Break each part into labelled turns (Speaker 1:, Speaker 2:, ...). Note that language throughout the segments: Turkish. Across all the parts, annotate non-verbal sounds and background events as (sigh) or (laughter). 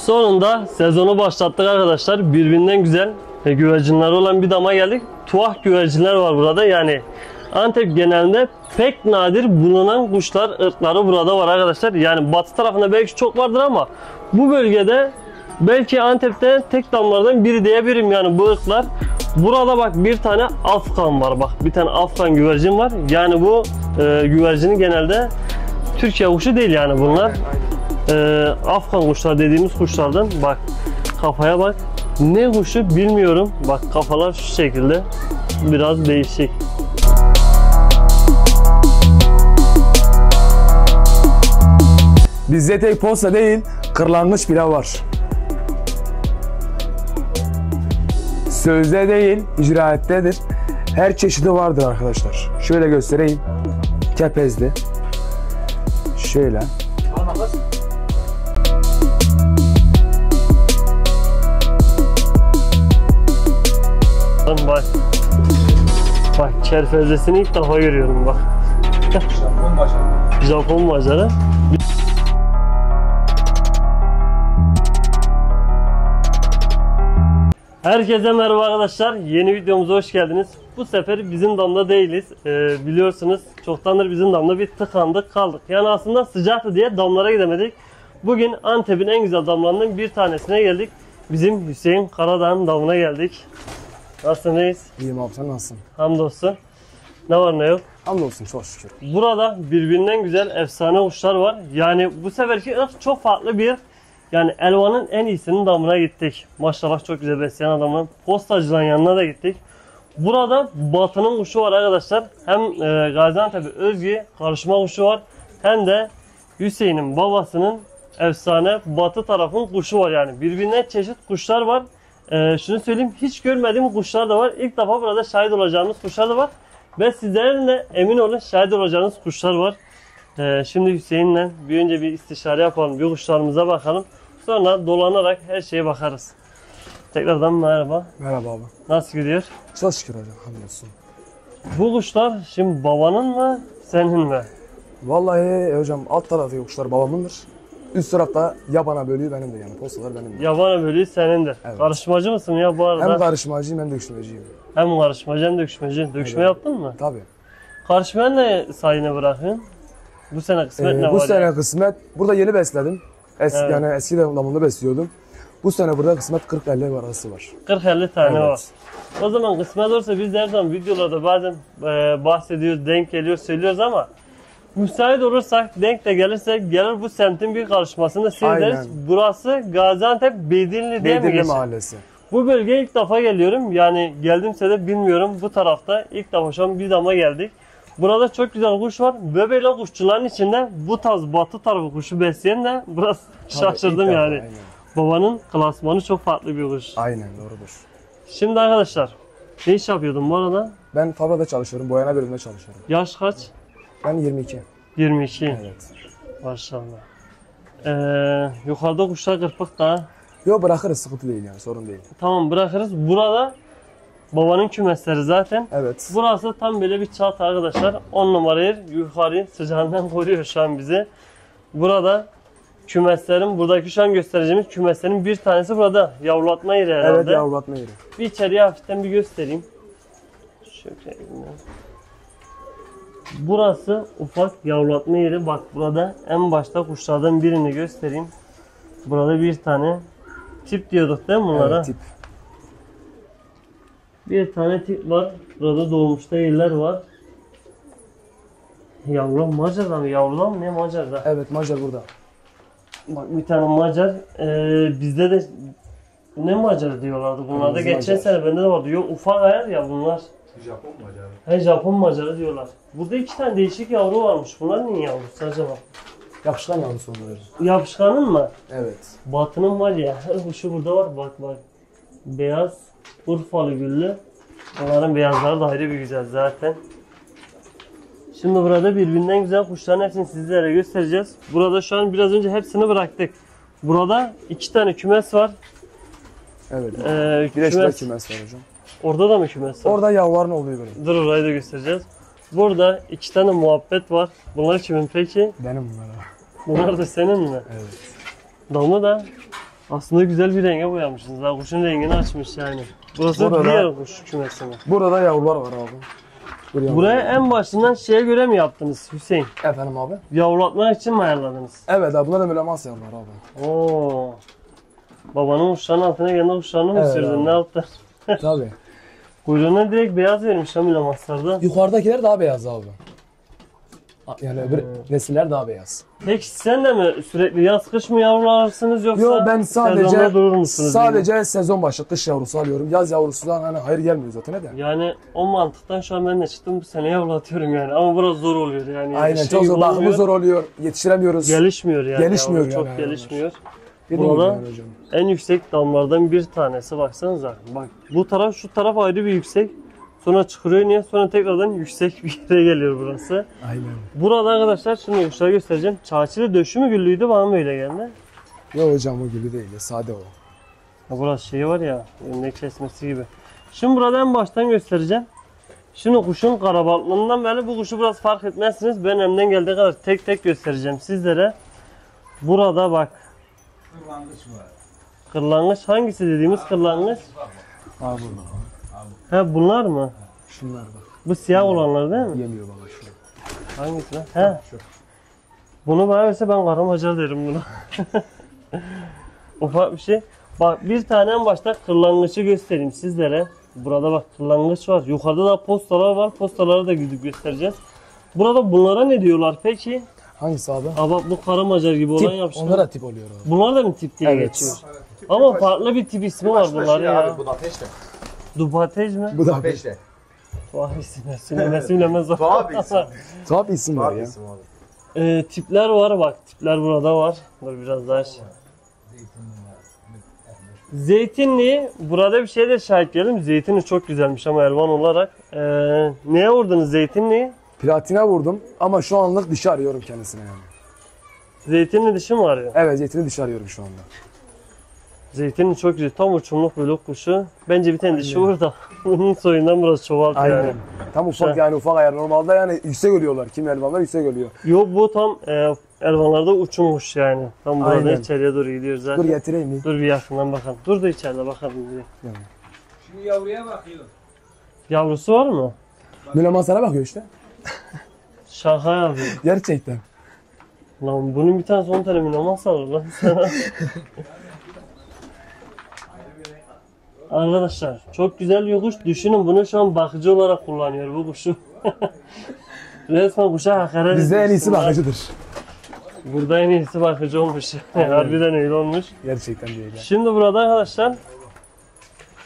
Speaker 1: Sonunda sezonu başlattık arkadaşlar. Birbirinden güzel güvercinleri olan bir dama geldik. Tuhaf güvercinler var burada. Yani Antep genelinde pek nadir bulunan kuşlar, ırkları burada var arkadaşlar. Yani batı tarafında belki çok vardır ama bu bölgede belki Antep'te tek damlardan biri diyebilirim yani bu ırklar. Burada bak bir tane Afgan var bak bir tane Afgan güvercin var. Yani bu e, güvercinin genelde Türkiye kuşu değil yani bunlar. E, Afgan kuşlar dediğimiz kuşlardan bak kafaya bak. Ne kuşu bilmiyorum. Bak kafalar şu şekilde. Biraz değişik.
Speaker 2: Bizde tek posta değil, kırlangıç bile var. Sözde değil, icraattedir. Her çeşidi vardır arkadaşlar. Şöyle göstereyim. Kepezli. Şöyle.
Speaker 1: Lan Bak. Bak kerfezesini ilk defa görüyorum bak. Japon macarı. Herkese merhaba arkadaşlar. Yeni videomuza hoş geldiniz. Bu sefer bizim damda değiliz. Ee, biliyorsunuz çoktandır bizim damda bir tıkandık kaldık. Yani aslında sıcaktı diye damlara gidemedik. Bugün Antep'in en güzel damlarından bir tanesine geldik. Bizim Hüseyin Karadağ'ın damına geldik. Nasılsın reis?
Speaker 2: İyiyim abi sen nasılsın?
Speaker 1: Hamdolsun. Ne var ne yok.
Speaker 2: Hamdolsun çok şükür.
Speaker 1: Burada birbirinden güzel efsane kuşlar var. Yani bu seferki ırk çok farklı bir. Yani Elvan'ın en iyisinin damına gittik. Maşallah çok güzel besleyen adamın. Postacıların yanına da gittik. Burada Batı'nın kuşu var arkadaşlar. Hem e, Gaziantep'e özgü karışma kuşu var. Hem de Hüseyin'in babasının efsane Batı tarafın kuşu var yani. Birbirinden çeşit kuşlar var. E, şunu söyleyeyim hiç görmediğim kuşlar da var. İlk defa burada şahit olacağımız kuşlar da var. Ve sizlerin de emin olun şahit olacağınız kuşlar var. Ee, şimdi Hüseyin'le bir önce bir istişare yapalım. Bir kuşlarımıza bakalım. Sonra dolanarak her şeye bakarız. Tekrardan merhaba.
Speaker 2: Merhaba abi.
Speaker 1: Nasıl gidiyor?
Speaker 2: Çok şükür hocam hamdolsun.
Speaker 1: Bu kuşlar şimdi babanın mı senin mi?
Speaker 2: Vallahi hocam alt tarafı yokuşlar babamındır. Üst tarafta yabana bölüğü benimdir yani postalar benimdir.
Speaker 1: Yabana bölüğü senindir.
Speaker 2: Evet.
Speaker 1: Karışmacı mısın ya bu arada?
Speaker 2: Hem karışmacıyım hem döküşmeciyim.
Speaker 1: Hem karışmacı hem döküşmeci. Döküşme
Speaker 2: Evet.
Speaker 1: yaptın mı?
Speaker 2: Tabii.
Speaker 1: Karışmaya ne sayını bırakıyorsun? Bu sene kısmet
Speaker 2: Ee,
Speaker 1: ne
Speaker 2: bu
Speaker 1: var
Speaker 2: sene
Speaker 1: ya?
Speaker 2: kısmet burada yeni besledim. Es,
Speaker 1: Evet.
Speaker 2: Yani eski damında besliyordum. Bu sene burada kısmet 40-50 arası var.
Speaker 1: 40-50 tane
Speaker 2: Evet.
Speaker 1: var. O zaman kısmet olursa biz de her zaman videolarda bazen e, bahsediyoruz, denk geliyor, söylüyoruz ama müsait olursak, denk de gelirse gelir bu semtin bir karışmasını seyrederiz.
Speaker 2: Aynen.
Speaker 1: Burası Gaziantep Beydinli diye mi
Speaker 2: Beydinli
Speaker 1: geçiyor?
Speaker 2: Mahallesi.
Speaker 1: Bu bölgeye ilk defa geliyorum. Yani geldimse de bilmiyorum. Bu tarafta ilk defa şu an bir dama geldik. Burada çok güzel kuş var. Böyle kuşçuların içinde bu tarz batı tarafı kuşu besleyen de biraz
Speaker 2: Tabii,
Speaker 1: şaşırdım
Speaker 2: defa,
Speaker 1: yani.
Speaker 2: Aynen.
Speaker 1: Babanın klasmanı çok farklı bir kuş.
Speaker 2: Aynen doğrudur.
Speaker 1: Şimdi arkadaşlar ne iş yapıyordun bu arada?
Speaker 2: Ben fabrikada çalışıyorum. Boyama bölümünde çalışıyorum.
Speaker 1: Yaş kaç?
Speaker 2: Ben 22.
Speaker 1: 22.
Speaker 2: Evet.
Speaker 1: Maşallah. Ee, yukarıda kuşlar kırpık da.
Speaker 2: Yo bırakırız sıkıntı değil yani sorun değil.
Speaker 1: Tamam bırakırız. Burada babanın kümesleri zaten.
Speaker 2: Evet.
Speaker 1: Burası tam böyle bir çat arkadaşlar. 10 numara yer. Yukarı sıcağından (laughs) koruyor şu an bizi. Burada kümeslerin, buradaki şu an göstereceğimiz kümeslerin bir tanesi burada. Yavrulatma yeri herhalde.
Speaker 2: Evet yavrulatma yeri.
Speaker 1: Bir içeriye hafiften bir göstereyim. Şöyle elimden. Burası ufak yavrulatma yeri. Bak burada en başta kuşlardan birini göstereyim. Burada bir tane tip diyorduk değil mi bunlara?
Speaker 2: Evet, tip.
Speaker 1: Bir tane tip var. Burada doğmuş değiller var. Yavru Macar'da mı? Yavrudan mı? Ne Macar'da?
Speaker 2: Evet Macar burada.
Speaker 1: Bak bir tane Macar. Ee, bizde de ne Macar diyorlardı bunlarda. Geçen sene bende de vardı. Yok ufak ayar ya bunlar.
Speaker 3: Japon mu acaba?
Speaker 1: He Japon Macarı diyorlar. Burada iki tane değişik yavru varmış. Bunlar niye yavrusu acaba?
Speaker 2: Yapışkan yavrusu onları.
Speaker 1: Yapışkanın mı?
Speaker 2: Evet.
Speaker 1: Batının var ya. (laughs) Her kuşu burada var. Bak bak. Beyaz. Urfalı güllü. Onların beyazları da ayrı bir güzel zaten. Şimdi burada birbirinden güzel kuşların hepsini sizlere göstereceğiz. Burada şu an biraz önce hepsini bıraktık. Burada iki tane kümes var.
Speaker 2: Evet.
Speaker 1: Ee,
Speaker 2: Bir
Speaker 1: kümes
Speaker 2: var hocam.
Speaker 1: Orada da mı kümes var?
Speaker 2: Orada yavruların oluyor benim.
Speaker 1: Dur orayı da göstereceğiz. Burada iki tane muhabbet var. Bunlar kimin peki?
Speaker 2: Benim bunlar.
Speaker 1: Bunlar da senin mi?
Speaker 2: Evet.
Speaker 1: Damı da Aslında güzel bir renge boyamışsınız. Ha, kuşun rengini açmış yani. Burası
Speaker 2: Burada-
Speaker 1: diğer kuş kümesi mi?
Speaker 2: Burada yavrular var abi. Buraya
Speaker 1: Buraya en başından şeye göre mi yaptınız Hüseyin?
Speaker 2: Efendim abi.
Speaker 1: Yavrulatmak için mi ayarladınız?
Speaker 2: Evet abi bunlar mülemas yavrular abi.
Speaker 1: Oo. Babanın kuşlarının altına kendi kuşlarını mı
Speaker 2: Evet
Speaker 1: sürdün?
Speaker 2: abi.
Speaker 1: Ne yaptın?
Speaker 2: Tabii.
Speaker 1: Kuyruğuna direkt beyaz vermiş Hamile maslarda.
Speaker 2: Yukarıdakiler daha beyaz abi. Yani öbür nesiller daha beyaz.
Speaker 1: Peki sen de mi sürekli yaz kış mı yavrularsınız yoksa
Speaker 2: Yo ben sadece
Speaker 1: sezonda durur musunuz?
Speaker 2: sadece sezon başı kış yavrusu alıyorum. Yaz yavrusundan hani hayır gelmiyor zaten de.
Speaker 1: Yani o mantıktan şu an ben de çıktım bu sene yavrulatıyorum yani ama biraz zor oluyor yani.
Speaker 2: Aynen
Speaker 1: Şey
Speaker 2: çok zor.
Speaker 1: olmuyor,
Speaker 2: Bakımı zor oluyor. Yetiştiremiyoruz.
Speaker 1: Gelişmiyor yani.
Speaker 2: Gelişmiyor
Speaker 1: yavru,
Speaker 2: yani
Speaker 1: Çok
Speaker 2: hayvanlar.
Speaker 1: gelişmiyor.
Speaker 2: Dediğim gibi yani hocam.
Speaker 1: En yüksek damlardan bir tanesi baksanıza. Bak bu taraf şu taraf ayrı bir yüksek. Sonra çıkıyor niye? Sonra tekrardan yüksek bir yere geliyor burası.
Speaker 2: Aynen.
Speaker 1: Burada arkadaşlar şimdi kuşları göstereceğim. Çağçılı döşü mü güllüydü bana mı öyle geldi?
Speaker 2: Yok hocam o gibi değil ya sade o.
Speaker 1: Ha burası şey var ya, önüne kesmesi gibi. Şimdi burada en baştan göstereceğim. Şimdi kuşun karabalıklığından beri bu kuşu biraz fark etmezsiniz. Ben elimden geldiği kadar tek tek göstereceğim sizlere. Burada bak. Kırlangıç hangisi dediğimiz kırlangıç?
Speaker 2: Abi burada.
Speaker 1: He bunlar mı?
Speaker 2: Şunlar bak.
Speaker 1: Bu siyah olanlar değil mi?
Speaker 2: Yemiyor baba şu.
Speaker 1: Hangisi lan? He. Bunu bana verse ben karamacar derim buna. (laughs) Ufak bir şey. Bak bir tane en başta kırlangıçı göstereyim sizlere. Burada bak kırlangıç var. Yukarıda da postalar var. Postaları da gidip göstereceğiz. Burada bunlara ne diyorlar peki?
Speaker 2: Hangisi abi?
Speaker 1: Bak bu karamacar gibi olan
Speaker 2: Tip.
Speaker 1: yapmışlar.
Speaker 2: Onlara tip oluyor abi.
Speaker 1: Bunlar da mı tip diye
Speaker 2: Evet.
Speaker 1: geçiyor? Ama farklı bir tip ismi var bunların ya.
Speaker 3: Budapest'te.
Speaker 1: Dubatej mi?
Speaker 2: Bu da
Speaker 3: Budapest'te.
Speaker 1: Vah isimler söylemesi bilemez.
Speaker 3: Tuhaf bir isim. (laughs)
Speaker 2: tuhaf isim var ya.
Speaker 3: isim abi.
Speaker 1: Ee, tipler var bak. Tipler burada var. Dur biraz daha şey. Zeytinli. Burada bir şey de şahit geldim. Zeytini çok güzelmiş ama elvan olarak. Ee, neye vurdunuz zeytinliği?
Speaker 2: Platine vurdum ama şu anlık dişi arıyorum kendisine yani.
Speaker 1: Zeytinli dişi mi arıyor?
Speaker 2: Evet zeytini dişi arıyorum şu anda.
Speaker 1: Zeytinli çok güzel. Tam uçumluk böyle kuşu. Bence bir tane dişi vur da (laughs) bunun soyundan biraz çoğalt
Speaker 2: Aynen.
Speaker 1: yani.
Speaker 2: Tam ufak yani ufak ayar. Normalde yani yüksek ölüyorlar. Kim elvanlar yüksek ölüyor.
Speaker 1: Yok bu tam e, elvanlarda uçmuş yani. Tam burada
Speaker 2: Aynen.
Speaker 1: içeriye doğru gidiyor
Speaker 2: Dur
Speaker 1: zaten.
Speaker 2: getireyim mi?
Speaker 1: Dur bir yakından bakalım. Dur da içeride bakalım bir.
Speaker 4: Şimdi yavruya bakıyor.
Speaker 1: Yavrusu var mı?
Speaker 2: Müleman sana bakıyor işte.
Speaker 1: Şaka yapıyor.
Speaker 2: Gerçekten.
Speaker 1: Lan bunun bir tane son tane minamaz alır lan sana. Arkadaşlar çok güzel bir kuş. Düşünün bunu şu an bakıcı olarak kullanıyor bu kuşu. (laughs) Resmen kuşa hakaret
Speaker 2: Bizde en iyisi
Speaker 1: etmişsin lan.
Speaker 2: bakıcıdır.
Speaker 1: Burada en iyisi bakıcı olmuş. (laughs) Harbiden öyle olmuş.
Speaker 2: Gerçekten değil.
Speaker 1: Şimdi burada arkadaşlar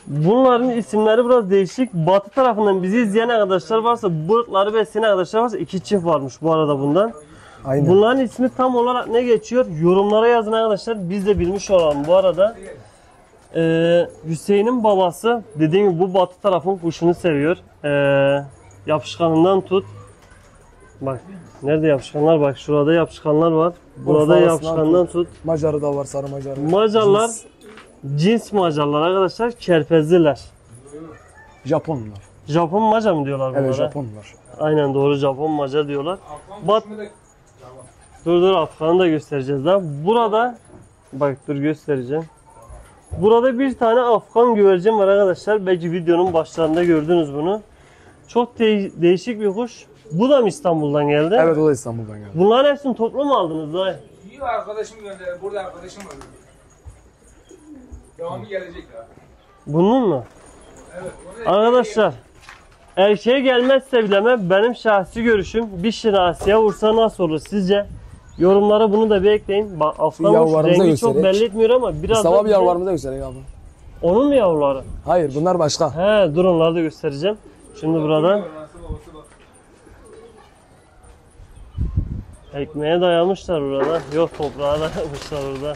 Speaker 1: bunların isimleri biraz değişik. Batı tarafından bizi izleyen arkadaşlar varsa, bu ırkları besleyen arkadaşlar varsa iki çift varmış bu arada bundan.
Speaker 2: Aynen.
Speaker 1: Bunların ismi tam olarak ne geçiyor? Yorumlara yazın arkadaşlar. Biz de bilmiş olalım bu arada. Ee, Hüseyin'in babası dediğim gibi bu batı tarafın kuşunu seviyor. Ee, yapışkanından tut. Bak nerede yapışkanlar? Bak şurada yapışkanlar var. Burada
Speaker 2: Urfa'sından
Speaker 1: yapışkandan tut.
Speaker 2: Macarı da var, sarı Macarı.
Speaker 1: Macarlar
Speaker 2: Cins.
Speaker 1: Cins Macarlar arkadaşlar kerpezliler.
Speaker 2: Japonlar.
Speaker 1: Japon Macar mı diyorlar bunlara?
Speaker 2: Evet Japonlar.
Speaker 1: Aynen doğru Japon Macar diyorlar. Bat Dur dur Afgan'ı da göstereceğiz daha. Burada bak dur göstereceğim. Burada bir tane Afgan güvercin var arkadaşlar. Belki videonun başlarında gördünüz bunu. Çok de- değişik bir kuş. Bu da mı İstanbul'dan geldi?
Speaker 2: Evet o da İstanbul'dan geldi.
Speaker 1: Bunların hepsini toplu mu aldınız dayı?
Speaker 4: İyi arkadaşım gönderdi. Burada arkadaşım var. Devamı gelecek ya.
Speaker 1: Bunun mu?
Speaker 4: Evet.
Speaker 1: Arkadaşlar erkeğe gelmezse bileme benim şahsi görüşüm bir şinasiye vursa nasıl olur sizce? Yorumlara bunu da bir ekleyin. Bak
Speaker 2: yavrularımıza
Speaker 1: rengi çok
Speaker 2: göstererek.
Speaker 1: belli etmiyor ama biraz da
Speaker 2: Sabah bir
Speaker 1: bize-
Speaker 2: yavrularımıza göstereyim abi.
Speaker 1: Onun mu yavruları?
Speaker 2: Hayır bunlar başka.
Speaker 1: He dur onları da göstereceğim. Şimdi burada
Speaker 4: Anası babası bak.
Speaker 1: ekmeğe dayamışlar burada. Yok toprağa dayamışlar orada.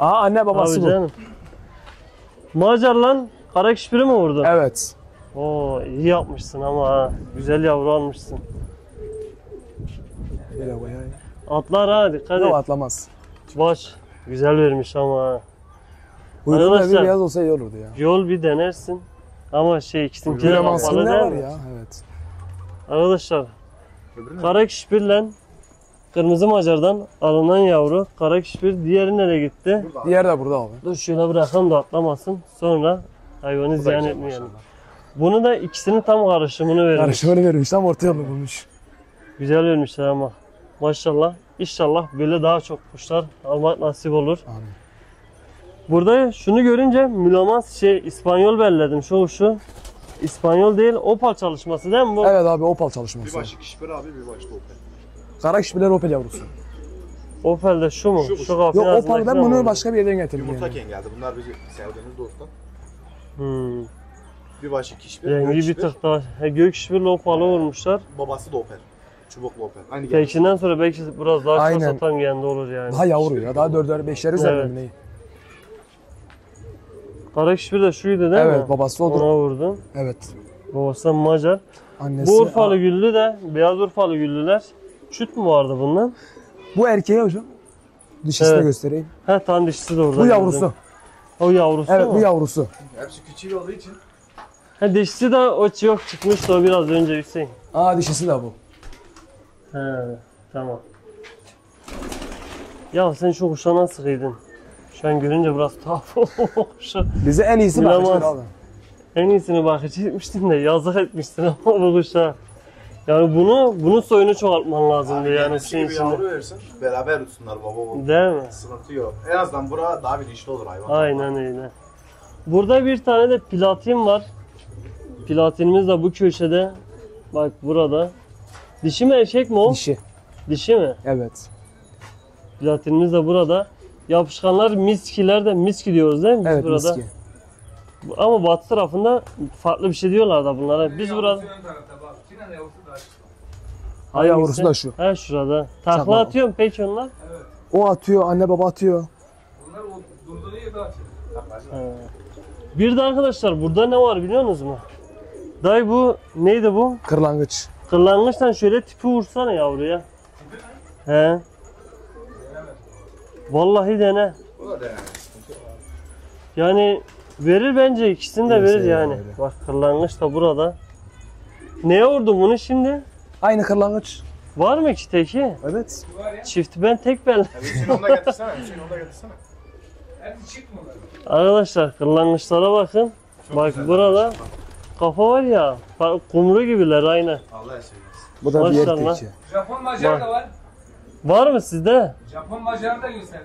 Speaker 2: Aa anne babası
Speaker 1: Abi
Speaker 2: bu.
Speaker 1: canım. Macar lan kara kişpiri mi vurdu?
Speaker 2: Evet.
Speaker 1: Oo iyi yapmışsın ama ha. Güzel yavru almışsın.
Speaker 2: Böyle bayağı.
Speaker 1: Atlar ha dikkat
Speaker 2: Yok
Speaker 1: et.
Speaker 2: atlamaz.
Speaker 1: Baş. Güzel vermiş ama ha. Arkadaşlar-
Speaker 2: bir beyaz olsa iyi olurdu ya.
Speaker 1: Yol bir denersin. Ama şey ikisinki de kapalı
Speaker 2: ne
Speaker 1: değil
Speaker 2: var
Speaker 1: mi?
Speaker 2: ya? Evet.
Speaker 1: Arkadaşlar kara kişpirle Kırmızı Macar'dan alınan yavru. Kara kişbir. Diğeri nereye gitti?
Speaker 2: Diğer de burada abi.
Speaker 1: Dur şöyle bırakalım da atlamasın. Sonra hayvanı ziyan etmeyelim. Bunu da ikisinin tam karışımını vermiş.
Speaker 2: Karışımını vermiş tam orta yolu bulmuş.
Speaker 1: Güzel vermişler ama. Maşallah. İnşallah böyle daha çok kuşlar almak nasip olur.
Speaker 2: Amin.
Speaker 1: Burada şunu görünce mülamaz şey İspanyol belledim şu kuşu. İspanyol değil opal çalışması değil mi bu?
Speaker 2: Evet abi opal
Speaker 3: Bir
Speaker 2: çalışması.
Speaker 3: başı kişper abi bir başı da opel.
Speaker 2: Kara kişbiler opal yavrusu.
Speaker 1: Opel de şu mu?
Speaker 3: Şu
Speaker 1: Şu,
Speaker 2: Yok
Speaker 1: mi
Speaker 2: bunu başka bir yerden getirdim yani.
Speaker 3: Yumurtaken geldi. Bunlar bizi sevdiğimiz dostlar.
Speaker 1: Hmm.
Speaker 3: Bir başı kişper.
Speaker 1: Rengi bir tık daha. He, gök şibirli opalı vurmuşlar.
Speaker 3: Babası da opel. Çubuklu opel. Aynı geldi.
Speaker 1: Pekinden sonra belki biraz daha
Speaker 2: Aynen.
Speaker 1: çok satan geldi olur yani.
Speaker 2: Daha yavru ya. Daha dörder beşler üzerinde
Speaker 1: Evet.
Speaker 2: neyi?
Speaker 1: Kara kişbir de şuydu değil mi?
Speaker 2: Evet babası odur.
Speaker 1: Ona vurdum.
Speaker 2: Evet.
Speaker 1: Babası da Macar.
Speaker 2: Annesi.
Speaker 1: Bu Urfalı güllü de beyaz Urfalı güllüler. Çüt mü vardı bundan?
Speaker 2: Bu erkeği hocam. Dişisini
Speaker 1: Evet.
Speaker 2: göstereyim.
Speaker 1: He tan dişisi de orada.
Speaker 2: Bu
Speaker 1: gördüm.
Speaker 2: yavrusu.
Speaker 1: O yavrusu
Speaker 2: Evet
Speaker 1: mu?
Speaker 2: bu yavrusu.
Speaker 3: Hepsi küçük olduğu için.
Speaker 1: He dişisi de o yok çıkmıştı o biraz önce Hüseyin.
Speaker 2: Aa dişisi de bu.
Speaker 1: He tamam. Ya sen şu kuşa nasıl kıydın? Şu an görünce biraz tuhaf (laughs) olmuş.
Speaker 2: Bize en iyisi
Speaker 1: Bilemez.
Speaker 2: abi.
Speaker 1: En iyisini bakıcı etmiştin de yazık etmiştin ama bu kuşa. Yani bunu, bunun soyunu çoğaltman lazımdı yani
Speaker 3: kendisi
Speaker 1: şeyin
Speaker 3: gibi
Speaker 1: içinde.
Speaker 3: yavru versin. Beraber tutsunlar baba oğul.
Speaker 1: Değil mi?
Speaker 3: Sıkıntı yok. En azından bura daha bilinçli olur hayvan.
Speaker 1: Aynen öyle. Burada bir tane de platin var. Platinimiz de bu köşede. Bak burada. Dişi mi erkek mi o?
Speaker 2: Dişi.
Speaker 1: Dişi mi?
Speaker 2: Evet.
Speaker 1: Platinimiz de burada. Yapışkanlar miskiler de miski diyoruz değil mi biz
Speaker 2: Evet
Speaker 1: burada?
Speaker 2: miski.
Speaker 1: Ama batı tarafında farklı bir şey diyorlar da bunlara. Biz burada
Speaker 4: Yavrusu ön tarafta bak. Çin'in yavrusu da açık.
Speaker 2: Ha yavrusu da şu.
Speaker 1: He şurada. Takla
Speaker 2: Çakma.
Speaker 1: atıyor mu peki onlar?
Speaker 4: Evet.
Speaker 2: O atıyor, anne baba atıyor.
Speaker 4: Bunlar o durduğu yerde.
Speaker 1: He. Bir de arkadaşlar burada ne var biliyor musunuz mu? Dayı bu neydi bu?
Speaker 2: Kırlangıç.
Speaker 1: Kırlangıçtan şöyle tipi vursana yavruya. He. Vallahi dene.
Speaker 3: O da yani.
Speaker 1: Yani verir bence ikisini de
Speaker 2: Neyse
Speaker 1: verir
Speaker 2: ya,
Speaker 1: yani. Bak kırlangıç da burada. Neye vurdun bunu şimdi?
Speaker 2: Aynı kırlangıç.
Speaker 1: Var mı ki teki?
Speaker 2: Evet.
Speaker 4: Var ya.
Speaker 1: Çifti ben tek ben.
Speaker 3: Hüseyin onu da getirsene. Hüseyin onu da getirsene.
Speaker 4: Hepsi çift mi onlar?
Speaker 1: Arkadaşlar kırlangıçlara bakın.
Speaker 3: Çok
Speaker 1: Bak burada kafa var ya. bak Kumru gibiler aynı.
Speaker 3: Allah esirgesin.
Speaker 2: Bu da
Speaker 1: Maşallah.
Speaker 2: teki.
Speaker 4: Japon Macar
Speaker 1: Var.
Speaker 4: da var.
Speaker 1: Var mı sizde?
Speaker 4: Japon Macar da göster.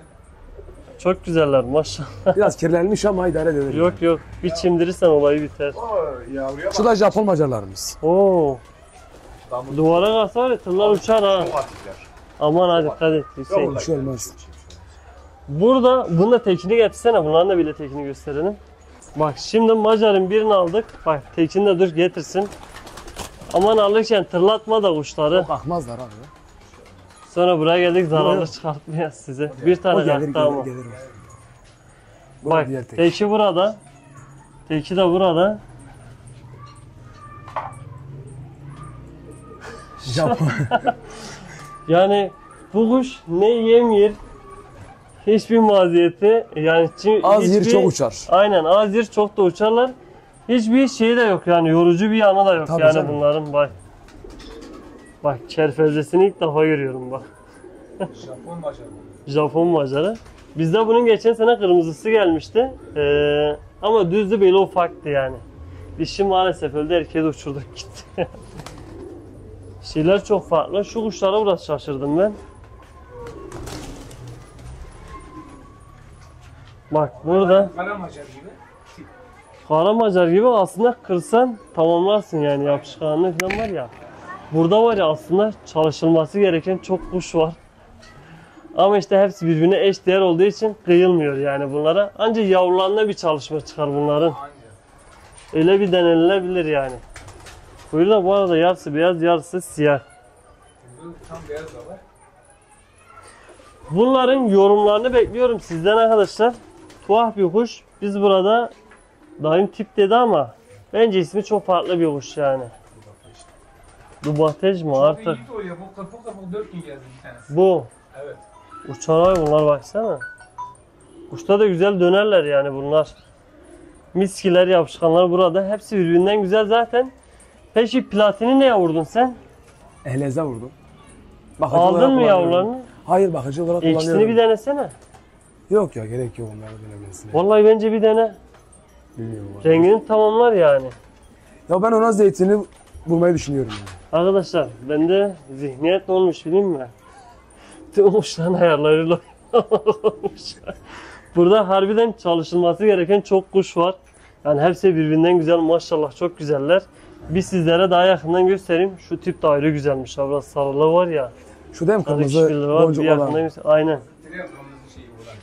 Speaker 1: Çok güzeller maşallah.
Speaker 2: Biraz kirlenmiş ama idare eder.
Speaker 1: yok yok. Bir çimdirirsen olayı biter.
Speaker 3: O yavruya bak.
Speaker 2: Şu da Japon macarlarımız.
Speaker 1: Oo.
Speaker 3: Damız
Speaker 1: Duvara kalsa var ya tırlar uçar ha.
Speaker 3: çok atikler.
Speaker 1: Aman ha dikkat et Hüseyin.
Speaker 2: Bir şey olmaz.
Speaker 1: Burada bunun da tekini getirsene. Bunların da bile tekini gösterelim. Bak şimdi Macar'ın birini aldık. Bak tekini de dur getirsin. Aman alırken tırlatma da kuşları.
Speaker 2: Kalkmazlar abi. ya.
Speaker 1: Sonra buraya geldik zararlı
Speaker 2: Yok.
Speaker 1: çıkartmaya size. Bir tane
Speaker 2: gelir
Speaker 1: kalktı ama.
Speaker 2: gelir gelir. Bu da
Speaker 1: Bak
Speaker 2: diğer tek.
Speaker 1: teki burada. Teki de burada.
Speaker 2: Japon. (laughs)
Speaker 1: Yani bu kuş ne yem yer hiçbir maziyeti yani çi-
Speaker 2: Az yer
Speaker 1: hiçbir-
Speaker 2: çok uçar.
Speaker 1: Aynen az yer çok da uçarlar. Hiçbir şey de yok yani yorucu bir yanı da yok
Speaker 2: Tabii
Speaker 1: yani
Speaker 2: canım.
Speaker 1: bunların bak. Bak kerfezesini ilk defa görüyorum bak.
Speaker 4: Japon Macar.
Speaker 1: Japon macarı. Bizde bunun geçen sene kırmızısı gelmişti. Ee, ama düzdü böyle ufaktı yani. Dişi maalesef öldü erkeği de uçurduk gitti. Şeyler çok farklı. Şu kuşlara biraz şaşırdım ben. Bak burada
Speaker 4: Kara Macar gibi.
Speaker 1: kara macar gibi aslında kırsan tamamlarsın yani yapışkanlığı falan var ya. Burada var ya aslında çalışılması gereken çok kuş var. Ama işte hepsi birbirine eş değer olduğu için kıyılmıyor yani bunlara. Ancak yavrularına bir çalışma çıkar bunların. Öyle bir denilebilir yani. Kuyruğu da bu arada yarısı beyaz yarısı siyah.
Speaker 4: Tam beyaz da var.
Speaker 1: Bunların yorumlarını bekliyorum sizden arkadaşlar. Tuhaf bir kuş. Biz burada daim tip dedi ama bence ismi çok farklı bir kuş yani. Dubatej mi
Speaker 4: Çok
Speaker 1: artık?
Speaker 4: iyi oraya. Bu kapı kapı 4 gün geldi bir tanesi.
Speaker 1: Bu.
Speaker 4: Evet.
Speaker 1: Uçan ay bunlar baksana. Kuşta da güzel dönerler yani bunlar. Miskiler, yapışkanlar burada. Hepsi birbirinden güzel zaten. Peki platini neye vurdun sen?
Speaker 2: Ehleze vurdum. Bakıcı olarak
Speaker 1: Aldın mı
Speaker 2: kullanıyorum.
Speaker 1: yavrularını?
Speaker 2: Hayır bakıcı olarak
Speaker 1: İkisini
Speaker 2: kullanıyorum.
Speaker 1: bir denesene.
Speaker 2: Yok ya gerek yok onlara denemesine.
Speaker 1: Vallahi bence bir dene.
Speaker 2: Bilmiyorum. vallahi.
Speaker 1: Rengini tamamlar yani.
Speaker 2: Ya ben ona zeytini bulmayı düşünüyorum yani.
Speaker 1: Arkadaşlar bende zihniyet ne olmuş bileyim mi? Tüm kuşların ayarlarıyla olmuş. Burada harbiden çalışılması gereken çok kuş var. Yani hepsi birbirinden güzel maşallah çok güzeller. Bir sizlere daha yakından göstereyim. Şu tip de ayrı güzelmiş. Biraz sarılı var ya.
Speaker 2: Şu değil mi kırmızı boncuk olan.
Speaker 1: Aynen.
Speaker 4: Lan.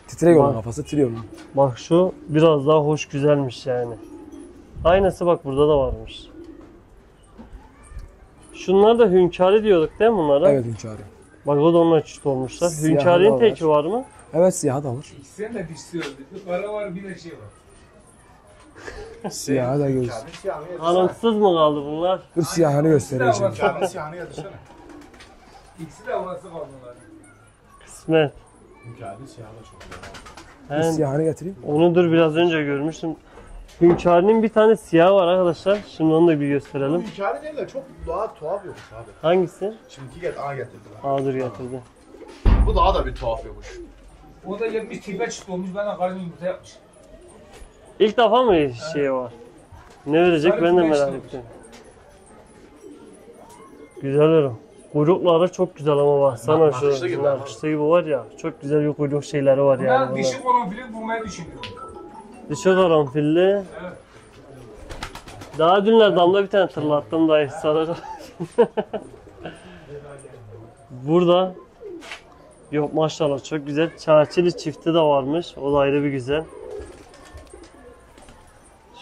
Speaker 2: Titrek olan
Speaker 1: Bak.
Speaker 2: kafası titriyor mu?
Speaker 1: Bak şu biraz daha hoş güzelmiş yani. Aynısı bak burada da varmış. Şunlar da hünkârı diyorduk değil mi bunlara?
Speaker 2: Evet hünkârı.
Speaker 1: Bak o da onlar çift olmuşlar.
Speaker 2: Siyahı
Speaker 1: Hünkârın teki var mı?
Speaker 2: Evet siyah da var.
Speaker 4: İkisinin de dişli öldü. Bir kara var bir de şey var.
Speaker 2: Siyahı da göz.
Speaker 1: Hanımsız mı kaldı bunlar?
Speaker 2: Dur siyahını göstereceğim.
Speaker 3: Kâbin siyahını yedirsene.
Speaker 4: İkisi de havası kaldı onların.
Speaker 1: Kısmet.
Speaker 3: Kâbin siyahı da çok güzel.
Speaker 1: He,
Speaker 2: siyahını getireyim.
Speaker 1: onu dur biraz önce görmüştüm. Hünkârının bir tane siyah var arkadaşlar. Şimdi onu da bir gösterelim.
Speaker 3: hikaye değil de çok daha tuhaf yokuş abi.
Speaker 1: Hangisi?
Speaker 3: Şimdiki get ana getirdiler.
Speaker 1: Aa dur getirdi.
Speaker 3: Bu daha da bir tuhaf yokuş.
Speaker 4: O da yapmış tipe çıktı olmuş bana karnı yumurta yapmış.
Speaker 1: İlk defa mı şey var? Ne verecek ben de merak ettim. Güzel ürün. Kuyrukları çok güzel ama baksana
Speaker 3: Bak,
Speaker 1: şu
Speaker 3: nakışlı gibi.
Speaker 1: nakışlı gibi var ya. Çok güzel bir kuyruk şeyleri var yani.
Speaker 4: Buna
Speaker 1: bunlar.
Speaker 4: dişi karanfili bulmayı düşünüyorum.
Speaker 1: Dışı karanfilli.
Speaker 4: Evet.
Speaker 1: Daha dünler damla bir tane tırlattım dayı sana. (laughs) Burada yok maşallah çok güzel. Çarçili çifti de varmış. O da ayrı bir güzel.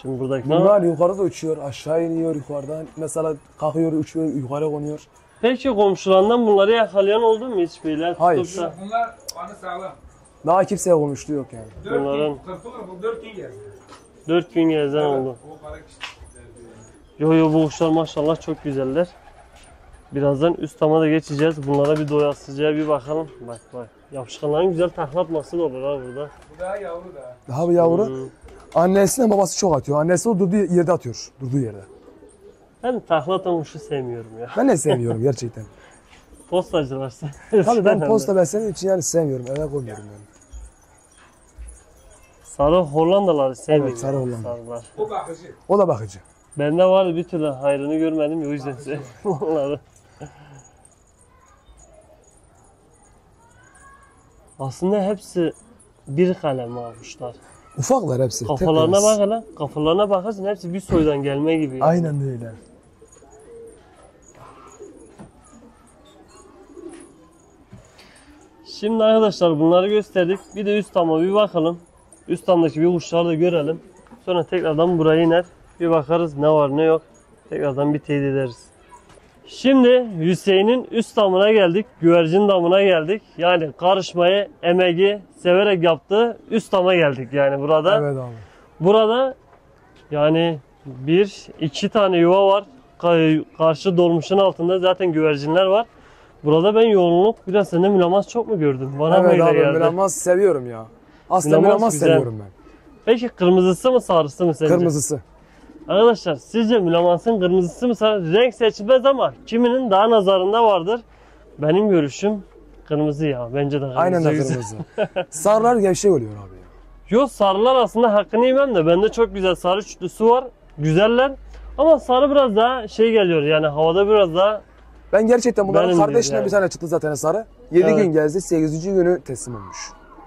Speaker 1: Şimdi buradakiler.
Speaker 2: Bunlar yukarıda uçuyor, aşağı iniyor yukarıdan. Mesela kalkıyor, uçuyor, yukarı konuyor.
Speaker 1: Peki komşularından bunları yakalayan oldu mu hiç böyle?
Speaker 2: Hayır.
Speaker 1: Tutup da-
Speaker 4: Bunlar kanı sağlam.
Speaker 2: Daha kimseye konuştuğu yok yani.
Speaker 4: Dört
Speaker 1: Bunların-
Speaker 4: gün, kırpılır bu dört gün geldi.
Speaker 1: Dört gün gezen oldu.
Speaker 4: O kara kişi.
Speaker 1: Yo yo bu kuşlar maşallah çok güzeller. Birazdan üst tama da geçeceğiz. Bunlara bir doyasıcıya bir bakalım. Bak bak. Yapışkanların güzel taklatması da olur ha burada.
Speaker 4: Bu daha yavru da.
Speaker 2: Daha bir yavru.
Speaker 1: Hmm.
Speaker 2: Annesiyle babası çok atıyor. Annesi o durduğu yerde atıyor. Durduğu yerde.
Speaker 1: Ben taklatan kuşu sevmiyorum ya.
Speaker 2: Ben de sevmiyorum gerçekten. (laughs)
Speaker 1: Postacılar seviyor.
Speaker 2: Tabii ben posta beslediğim için yani sevmiyorum. Eve koymuyorum yani.
Speaker 1: Sarı Hollandaları sevmiyorum.
Speaker 2: Evet, sarı Hollanda.
Speaker 1: Sarılar.
Speaker 4: O bakıcı.
Speaker 2: O da bakıcı.
Speaker 1: Bende var bir türlü hayrını görmedim ya o yüzden sevmiyorum (laughs) onları. Aslında hepsi bir kalem almışlar.
Speaker 2: Ufaklar hepsi.
Speaker 1: Kafalarına bak hele. Kafalarına bakarsın hepsi bir soydan gelme gibi. yani.
Speaker 2: Aynen öyle.
Speaker 1: Şimdi arkadaşlar bunları gösterdik. Bir de üst tama bir bakalım. Üst tamdaki bir kuşları da görelim. Sonra tekrardan buraya iner. Bir bakarız ne var ne yok. Tekrardan bir teyit ederiz. Şimdi Hüseyin'in üst damına geldik. Güvercin damına geldik. Yani karışmayı, emeği severek yaptığı üst dama geldik yani burada.
Speaker 2: Evet abi.
Speaker 1: Burada yani bir, iki tane yuva var. Ka- Karşı dolmuşun altında zaten güvercinler var. Burada ben yoğunluk biraz sende mülamaz çok mu gördüm? Bana
Speaker 2: Evet abi
Speaker 1: geldi.
Speaker 2: mülamaz seviyorum ya. Aslında
Speaker 1: Mülamaz
Speaker 2: mülamaz seviyorum ben.
Speaker 1: Peki kırmızısı mı sarısı mı sence?
Speaker 2: Kırmızısı.
Speaker 1: Arkadaşlar sizce mülamasın kırmızısı mı sarı? Renk seçilmez ama kiminin daha nazarında vardır. Benim görüşüm kırmızı ya. Bence de kırmızı
Speaker 2: Aynen de (laughs) kırmızı. Sarılar gevşek oluyor abi.
Speaker 1: Yok sarılar aslında hakkını yemem de bende çok güzel sarı üçlüsü var. Güzeller. Ama sarı biraz daha şey geliyor yani havada biraz daha
Speaker 2: Ben gerçekten bunların
Speaker 1: Benim
Speaker 2: kardeşine
Speaker 1: yani.
Speaker 2: bir tane çıktı zaten sarı. 7
Speaker 1: Evet.
Speaker 2: gün gezdi, 8. günü teslim olmuş.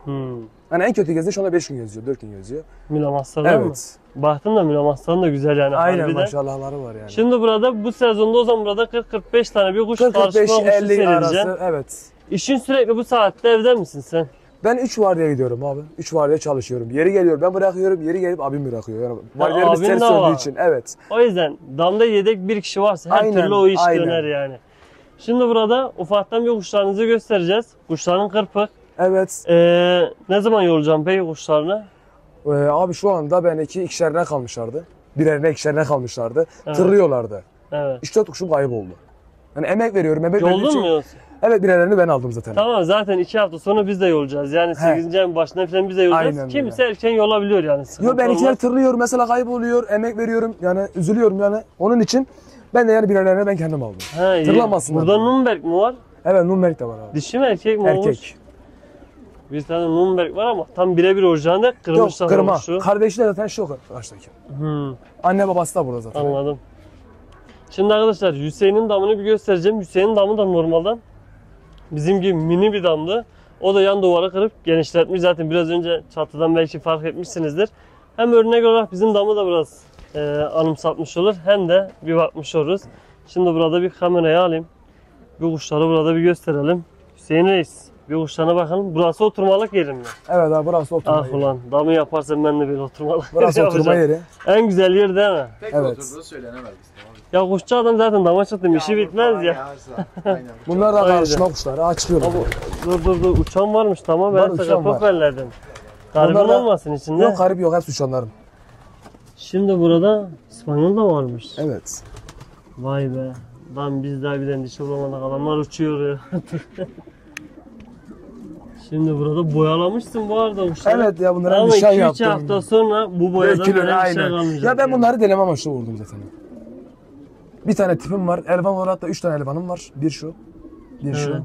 Speaker 1: hmm,
Speaker 2: Yani en kötü gezdi şu anda 5 gün geziyor, 4 gün geziyor.
Speaker 1: mülamaslar mı?
Speaker 2: Evet.
Speaker 1: Baktım da mülamasların da güzel yani
Speaker 2: Aynen
Speaker 1: harbiden.
Speaker 2: maşallahları var yani.
Speaker 1: Şimdi burada bu sezonda o zaman burada 40-45 tane bir kuş karşıma
Speaker 2: 40-45
Speaker 1: kuşu
Speaker 2: 50
Speaker 1: seyredeceğim.
Speaker 2: arası evet.
Speaker 1: İşin sürekli bu saatte evde misin sen?
Speaker 2: Ben 3 vardiya gidiyorum abi. 3 vardiya çalışıyorum. Yeri geliyor ben bırakıyorum, yeri gelip abim bırakıyor. Yani vardiyalarımız
Speaker 1: abin
Speaker 2: ters
Speaker 1: var.
Speaker 2: için. Evet.
Speaker 1: O yüzden damda yedek bir kişi varsa her
Speaker 2: Aynen,
Speaker 1: türlü o iş
Speaker 2: aynen.
Speaker 1: döner yani. Şimdi burada ufaktan bir kuşlarınızı göstereceğiz. Kuşların kırpık.
Speaker 2: Evet.
Speaker 1: Ee, ne zaman yoracağım peki kuşlarını?
Speaker 2: Ee, abi şu anda ben iki ikişerine kalmışlardı. Birerine ikişerine kalmışlardı.
Speaker 1: Evet.
Speaker 2: Tırlıyorlardı.
Speaker 1: Evet.
Speaker 2: 3-4 kuşum kayıp oldu. Yani emek veriyorum, emek
Speaker 1: Yoldun
Speaker 2: için-
Speaker 1: mu yoksa?
Speaker 2: Evet birerlerini ben aldım zaten.
Speaker 1: Tamam zaten iki hafta sonra biz de yolacağız. Yani 8. ayın başında falan biz de yolacağız.
Speaker 2: Aynen
Speaker 1: Kimse erken yolabiliyor yani. Sıkıntı
Speaker 2: Yo ben ikiler tırlıyorum mesela kayıp oluyor, emek veriyorum yani üzülüyorum yani. Onun için ben de yani birerlerine ben kendim aldım.
Speaker 1: Ha.
Speaker 2: Tırlamasınlar
Speaker 1: Burada. Nürnberg mi var?
Speaker 2: Evet Nürnberg de var abi.
Speaker 1: Dişi mi erkek mi olmuş? Bir tane Nürnberg var ama tam birebir orijinalde
Speaker 2: Yok
Speaker 1: kırmışlar
Speaker 2: kırma.
Speaker 1: şu.
Speaker 2: Kardeşi de zaten şu karşıdaki.
Speaker 1: Hmm,
Speaker 2: Anne babası da burada zaten.
Speaker 1: anladım. Şimdi arkadaşlar Hüseyin'in damını bir göstereceğim. Hüseyin'in damı da normalden bizim gibi mini bir damdı. O da yan duvara kırıp genişletmiş. Zaten biraz önce çatıdan belki fark etmişsinizdir. Hem örnek olarak bizim damı da biraz e, anımsatmış olur. Hem de bir bakmış oluruz. Şimdi burada bir kameraya alayım. Bir kuşları burada bir gösterelim. Hüseyin Reis bir kuşlarına bakalım. Burası oturmalık yerim mi?
Speaker 2: Evet abi burası oturma
Speaker 1: Ah
Speaker 2: yeri.
Speaker 1: ulan damı yaparsan ben de böyle oturmalık
Speaker 2: Burası
Speaker 1: yeri
Speaker 2: oturma yeri.
Speaker 1: En güzel yer değil mi?
Speaker 3: Tek
Speaker 2: Evet.
Speaker 3: oturduğu söylenemez.
Speaker 1: Ya kuşçu adam zaten dama çıktım işi
Speaker 3: Yağmur
Speaker 1: bitmez ya.
Speaker 3: Aynen. (laughs)
Speaker 2: Bunlar da karışma kuşları. Açıklıyorum.
Speaker 1: Abi, dur dur dur uçan varmış tamam
Speaker 2: Var,
Speaker 1: ben sana. Garibin
Speaker 2: Bunlar da-
Speaker 1: olmasın içinde.
Speaker 2: Yok garip yok hepsi uçanlarım.
Speaker 1: Şimdi burada İspanyol da varmış.
Speaker 2: Evet.
Speaker 1: Vay be. Lan biz daha bir dişi bulamadık adamlar uçuyor ya. (laughs) Şimdi burada boyalamışsın bu arada kuşları.
Speaker 2: Evet ya bunlara
Speaker 1: Ama
Speaker 2: nişan
Speaker 1: 2-3
Speaker 2: yaptım.
Speaker 1: hafta sonra bu boyadan
Speaker 2: Dökülür
Speaker 1: böyle bir şey
Speaker 2: aynen.
Speaker 1: kalmayacak.
Speaker 2: Ya ben bunları deneme amaçlı vurdum zaten. Bir tane tipim var. Elvan olarak da 3 tane elvanım var. Bir şu. Bir şu.
Speaker 1: Evet.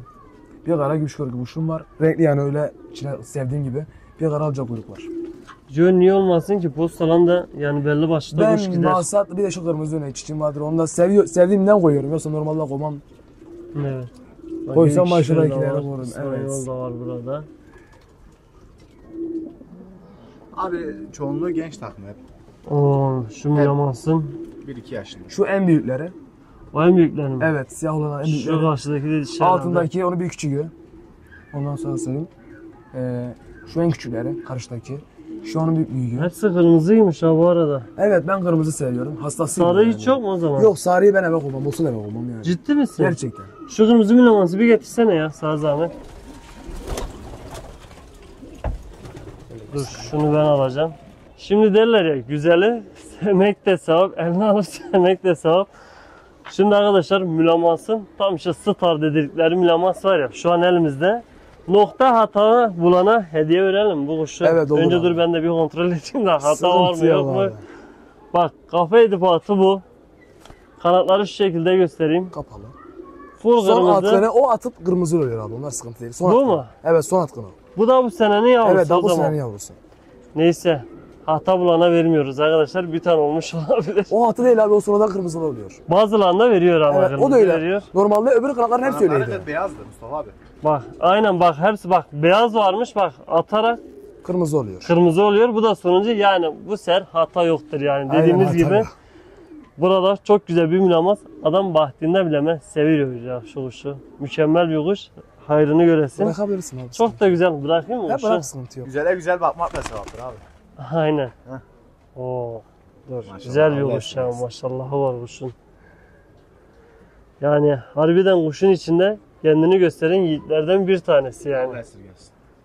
Speaker 2: Bir kara gümüş kırgı kuşum var. Renkli yani öyle içine sevdiğim gibi. Bir kara alacak kuyruk var.
Speaker 1: Diyor niye olmasın ki postalan da yani belli başlı kuş
Speaker 2: Ben
Speaker 1: gider.
Speaker 2: bir de şu kırmızı öne çiçeğim vardır. Onu da seviyor, sevdiğimden koyuyorum. Yoksa normalde koymam.
Speaker 1: Evet.
Speaker 2: Koysam vururum,
Speaker 1: İspanyol
Speaker 2: evet.
Speaker 1: da var burada.
Speaker 3: Abi çoğunluğu genç takım hep.
Speaker 1: Oo, şu milamansın.
Speaker 3: 1-2 yaşında.
Speaker 2: Şu en büyükleri.
Speaker 1: O en büyüklerim.
Speaker 2: Evet siyah olan en
Speaker 1: Şu
Speaker 2: büyükleri.
Speaker 1: karşıdaki de dişi
Speaker 2: Altındaki onu bir küçüğü. Ondan sonra söyleyeyim. Ee, şu en küçükleri karşıdaki. Şu onun bir büyüğü.
Speaker 1: Hepsi kırmızıymış ha bu arada.
Speaker 2: Evet ben kırmızı seviyorum. Hastasıyım.
Speaker 1: Sarı
Speaker 2: yani.
Speaker 1: hiç yok mu o zaman?
Speaker 2: Yok sarıyı ben eve koymam. Olsun eve koymam yani.
Speaker 1: Ciddi misin?
Speaker 2: Gerçekten.
Speaker 1: Şu kırmızı milamansı bir getirsene ya sağ zahmet. Dur şunu ben alacağım. Şimdi derler ya güzeli sevmek de sevap, eline alıp (laughs) sevmek de sevap. Şimdi arkadaşlar mülamansın tam işte star dedikleri mülamans var ya şu an elimizde. Nokta hata bulana hediye verelim bu kuşu.
Speaker 2: Evet, olur
Speaker 1: Önce
Speaker 2: abi.
Speaker 1: dur ben de bir kontrol edeyim de hata var mı
Speaker 2: Sıkıntı
Speaker 1: yok mu?
Speaker 2: abi.
Speaker 1: Bak kafa edibatı bu. Kanatları şu şekilde göstereyim.
Speaker 2: Kapalı.
Speaker 1: Full
Speaker 2: Son
Speaker 1: kırmızı.
Speaker 2: atkını o atıp kırmızı oluyor abi. Onlar sıkıntı değil. Son
Speaker 1: Bu
Speaker 2: atkını.
Speaker 1: mu?
Speaker 2: Evet son atkını.
Speaker 1: Bu da bu senenin yavrusu
Speaker 2: Evet
Speaker 1: o
Speaker 2: bu
Speaker 1: zaman.
Speaker 2: senenin yavrusu.
Speaker 1: Neyse. Hata bulana vermiyoruz arkadaşlar. Bir tane olmuş (laughs) olabilir.
Speaker 2: O atı değil abi o sonradan kırmızılı oluyor.
Speaker 1: Bazılarında veriyor ama
Speaker 2: Evet o
Speaker 1: kırmızı
Speaker 2: da öyle.
Speaker 1: veriyor.
Speaker 2: Normalde öbür kanatların hepsi
Speaker 3: Kanatları
Speaker 2: öyleydi.
Speaker 3: da beyazdı Mustafa abi.
Speaker 1: Bak aynen bak hepsi bak beyaz varmış bak atarak
Speaker 2: Kırmızı oluyor.
Speaker 1: kırmızı oluyor. Bu da sonuncu yani bu ser hata yoktur yani
Speaker 2: Aynen,
Speaker 1: dediğimiz
Speaker 2: hata
Speaker 1: gibi.
Speaker 2: yok.
Speaker 1: Burada çok güzel bir mülamaz. Adam bahtinde bileme seviyor ya şu kuşu. Mükemmel bir kuş. Hayrını göresin.
Speaker 2: Bırakabilirsin abi.
Speaker 1: Çok da güzel. Bırakayım mı kuşu?
Speaker 2: bırak sıkıntı yok.
Speaker 3: Güzele güzel bakmak da sevaptır abi.
Speaker 1: Aynen.
Speaker 3: Heh.
Speaker 1: Oo. Dur.
Speaker 3: Maşallah,
Speaker 1: Güzel bir
Speaker 3: Allah
Speaker 1: kuş ya.
Speaker 3: esirgesin.
Speaker 1: Maşallahı var kuşun. Yani harbiden kuşun içinde kendini gösteren yiğitlerden bir tanesi yani.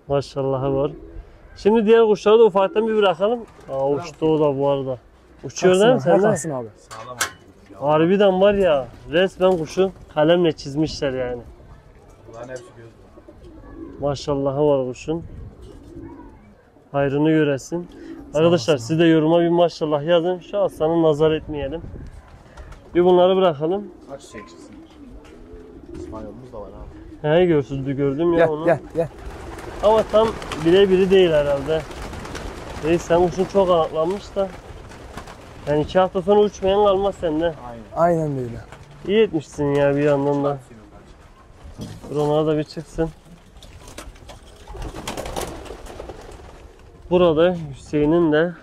Speaker 1: Maşallahı var. Şimdi diğer kuşları da ufaktan bir bırakalım. Aa uçtu o da bu arada. Uçuyor değil mi sen de?
Speaker 2: kalksın abi.
Speaker 3: Sağlam.
Speaker 1: Harbiden var ya resmen kuşu kalemle çizmişler yani.
Speaker 3: Bunların hepsi göz.
Speaker 1: Maşallahı var kuşun. Hayrını göresin. Arkadaşlar siz de yoruma bir maşallah yazın. Şu aslanı nazar etmeyelim. Bir bunları bırakalım.
Speaker 3: Kaç çiçekçisin? İspanyolumuz da var abi.
Speaker 1: He görsüzdü gördüm ya
Speaker 2: Gel
Speaker 1: onu.
Speaker 2: gel gel.
Speaker 1: Ama tam birebiri değil herhalde. Reis sen kuşun çok kanatlanmış da. Yani iki hafta sonra uçmayan kalmaz sende.
Speaker 3: Aynen.
Speaker 2: Aynen böyle.
Speaker 1: İyi etmişsin ya bir yandan da. Onlara da bir çıksın. Burada Hüseyin'in de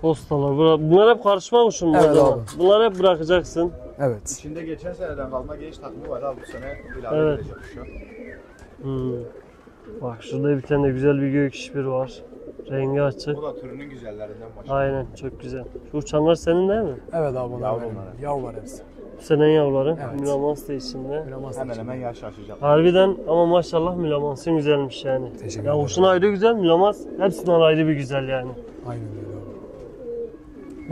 Speaker 1: postalar. Bunlar hep karışma kuşum
Speaker 2: Evet.
Speaker 1: Bunları hep bırakacaksın.
Speaker 2: Evet.
Speaker 3: İçinde geçen seneden kalma genç takımı var abi bu sene ilave
Speaker 1: Evet.
Speaker 3: şu.
Speaker 1: Hmm. Bak şurada bir tane de güzel bir gök işbir var. Rengi açık.
Speaker 3: Bu da türünün güzellerinden maşallah.
Speaker 1: Aynen çok güzel. Şu uçanlar senin değil mi?
Speaker 2: Evet abi onlar
Speaker 3: Yavru
Speaker 2: benim. Yavrular hepsi.
Speaker 1: Senin yavruların.
Speaker 2: Evet.
Speaker 1: Mülamans da içinde.
Speaker 2: Bilemez
Speaker 3: Hemen hemen yaş açacak.
Speaker 1: Harbiden ama maşallah Mülamans'ın güzelmiş yani.
Speaker 2: Teşekkür
Speaker 1: Ya
Speaker 2: ederim.
Speaker 1: kuşun ayrı güzel, Mülamans hepsinden ayrı bir güzel yani.
Speaker 2: Aynen öyle abi.